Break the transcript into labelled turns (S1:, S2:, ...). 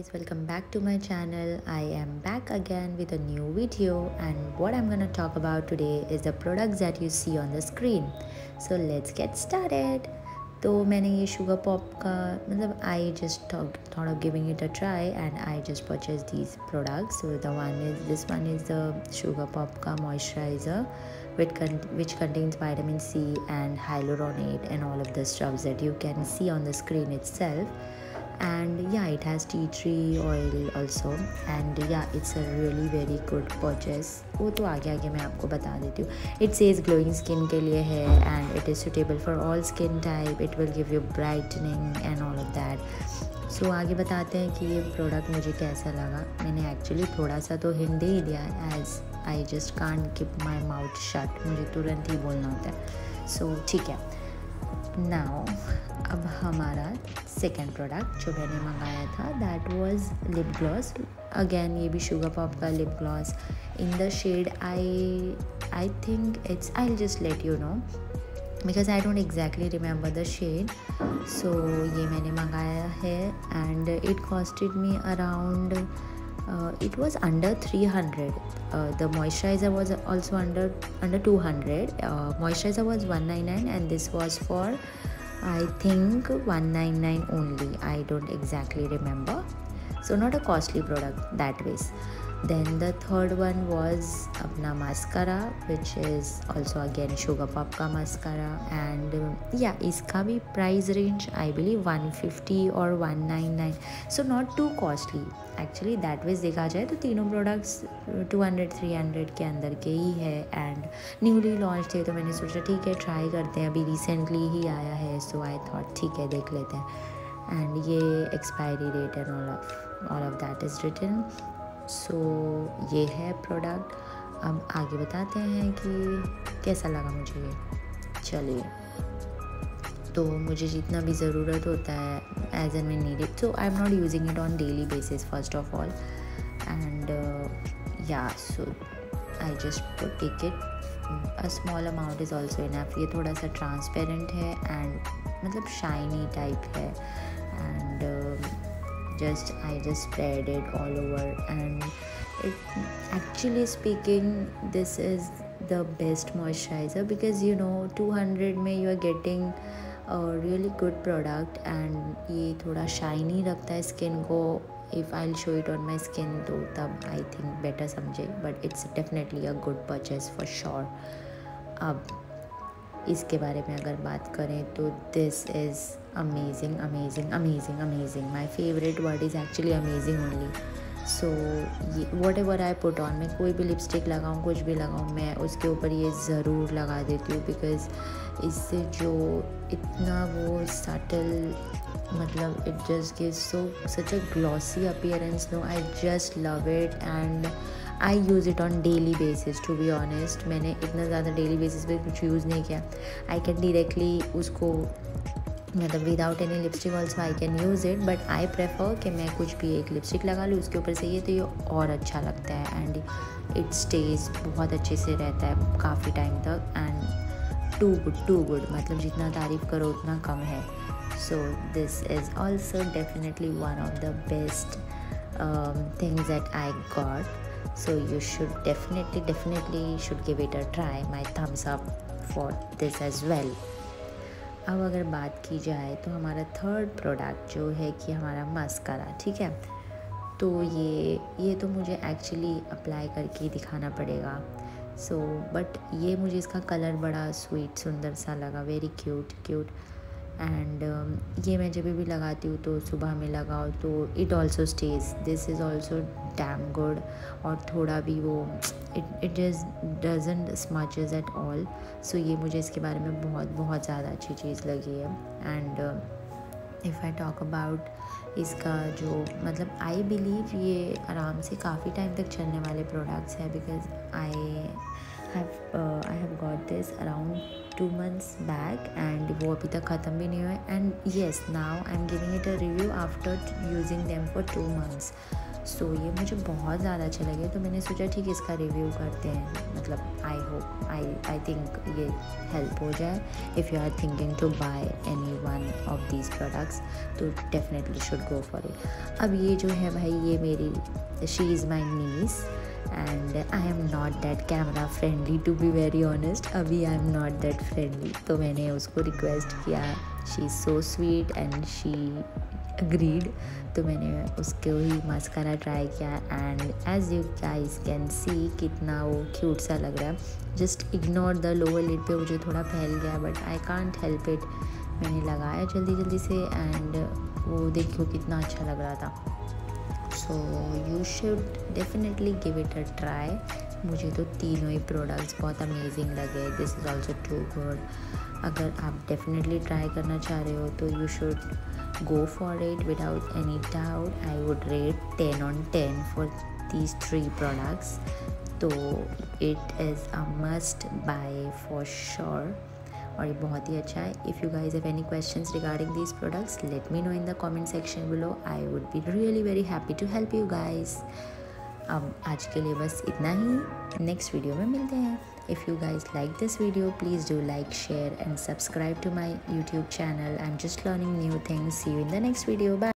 S1: back to my channel i am back again with a new video and what i'm gonna talk about today is the products that you see on the screen so let's get started तो मैंने ये sugar pop का मतलब I just thought of giving it a try and I just purchase these products so the one is this one is the Sugar Pop का moisturiser which, con which contains vitamin C and hyaluronate and all of the stuffs that you can see on the screen itself And yeah it has tea tree oil also. And yeah it's a really very good purchase. वो तो आगे आगे मैं आपको बता देती हूँ। It says glowing skin के लिए है and it is suitable for all skin type it will give you brightening and all of that so आगे बताते हैं कि ये प्रोडक्ट मुझे कैसा लगा। मैंने एक्चुअली थोड़ा सा तो हिंट दे ही दिया as I just can't keep my mouth shut मुझे तुरंत ही बोलना होता है। सो so, ठीक है। नाउ अब हमारा सेकेंड प्रोडक्ट जो मैंने मंगाया था that was lip gloss again ये भी शुगर पॉप का lip gloss in the shade I I think it's I just let you know because I don't exactly remember the shade so ये मैंने मंगाया है and it costed me around uh, it was under 300 uh, the moisturizer was also under under 200 uh, moisturizer was 199 and this was for i think 199 only. I don't exactly remember. So not a costly product that ways then the third one was apna mascara which is also again sugar pop ka mascara and uh, yeah iska bhi price range i believe 150 or 199 so not too costly actually that was देखा जाए तो तीनों products 200 300 के अंदर के ही है and newly launch थे तो मैंने सोचा ठीक है ट्राई करते हैं अभी रिसेंटली ही आया है सो आई थॉट ठीक है देख लेते हैं एंड ये expiry date and all of all of that is written so ये है प्रोडक्ट अब आगे बताते हैं कि कैसा लगा मुझे ये। चलिए। तो मुझे जितना भी ज़रूरत होता है as and me need it so I am not using it on daily basis first of all and yeah so I just take it a small amount is also enough ये थोड़ा सा ट्रांसपेरेंट है and मतलब shiny type है। Just I just spread it all over and it actually speaking this is the best moisturizer because you know 200 में you are getting a really good product and ये थोड़ा shiny रखता है skin को if I'll show it on my skin तो तब I think better समझे but it's definitely a good purchase for sure अब इसके बारे में अगर बात करें तो this is amazing amazing amazing amazing my favourite word is actually amazing only so ये whatever I put on मैं, कोई भी लिपस्टिक लगाऊँ, कुछ भी लगाऊँ, मैं उसके ऊपर ये ज़रूर लगा देती हूँ बिकॉज़ इससे जो इतना वो सटल मतलब it just give so such a glossy appearance no I just love it and I use it on daily basis to be honest मैंने इतना ज़्यादा डेली बेसिस पे कुछ यूज़ नहीं किया। आई कैन डायरेक्टली उसको मतलब without any lipstick also I can use it but I prefer कि मैं कुछ भी एक लिपस्टिक लगा लूँ, उसके ऊपर से ये तो ये और अच्छा लगता है एंड इट स्टेज बहुत अच्छे से रहता है काफ़ी टाइम तक and too good too good मतलब जितना तारीफ़ करो उतना कम है। So this is also definitely one of the best things that I got so you should definitely definitely should give it a try. My thumbs up for this as well. अब अगर बात की जाए तो हमारा थर्ड प्रोडक्ट जो है कि हमारा मस्करा ठीक है? तो ये ये तो मुझे एक्चुअली अप्लाई करके दिखाना पड़ेगा। सो so, बट ये मुझे इसका कलर बड़ा स्वीट सुंदर सा लगा very cute cute and um, ये मैं जब भी लगाती हूँ तो सुबह में लगाओ तो it also stays this is also damn good और थोड़ा भी वो it it is doesn't smudges at all so ये मुझे इसके बारे में बहुत बहुत ज़्यादा अच्छी चीज़ लगी है. And if I talk about इसका जो मतलब आई बिलीव ये आराम से काफ़ी टाइम तक चलने वाले प्रोडक्ट्स हैं because I have I have got this around two months back and वो अभी तक ख़त्म भी नहीं हुआ and yes now I am giving it a review after using them for two months so ये मुझे बहुत ज़्यादा अच्छा लगे। तो मैंने सोचा, ठीक है, इसका रिव्यू करते हैं। मतलब I hope I I think ये हेल्प हो जाए। If you are thinking to buy any one of these products तो definitely should go for it अब ये जो है भाई, ये मेरी she is my niece and I am not that camera friendly to be very honest अभी I am not that friendly तो मैंने उसको रिक्वेस्ट किया. She is so sweet and she agreed तो मैंने उसको ही मस्करा ट्राई किया. And as you guys can see कितना वो क्यूट सा लग रहा है. Just ignore the lower lid पे मुझे थोड़ा फैल गया but I can't help it मैंने लगाया जल्दी जल्दी से एंड वो देखो कितना अच्छा लग रहा था. So you should definitely give it a try मुझे तो तीनों ही प्रोडक्ट्स बहुत अमेजिंग लगे. This is also too good अगर आप डेफिनेटली ट्राई करना चाह रहे हो तो you should go for it without any doubt I would rate ten on ten for these three products तो it is a must buy for sure और ये बहुत ही अच्छा है। If you guys have any question regarding these products let me know in the comment section below I would be really very happy to help you guys अब आज के लिए बस इतना ही। नेक्स्ट वीडियो में मिलते हैं। If you guys like this video please do like share and subscribe to my YouTube channel I am just learning new things see you in the next video bye